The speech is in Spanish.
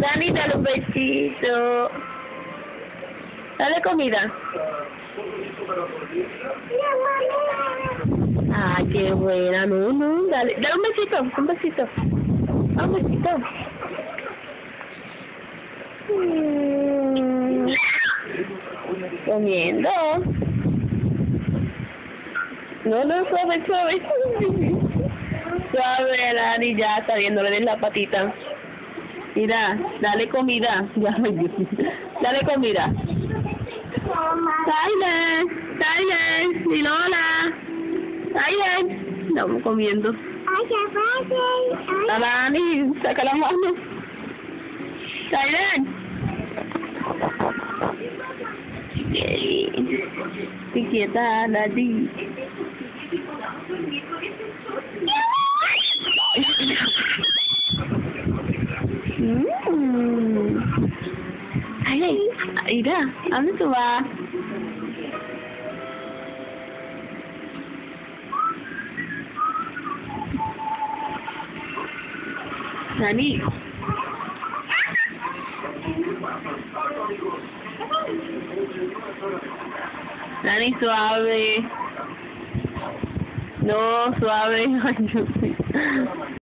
Dani, dale un besito. Dale comida. Ay, qué buena, no, no, dale, dale un besito, un besito. Un besito. Mm. Comiendo. No, no, suave, suave. Suave, Dani, ya está viendo, le den la patita. Mira, dale comida. Ya. Dale comida. Tyler, Tyler, dile hola. Tyler, estamos comiendo. A Dani, saca la mano. Tyler. Te quieta, Dani. Ay, mira, ¿a dónde tú vas? Dani. Dani, suave. No, suave. Ay, Dios mío.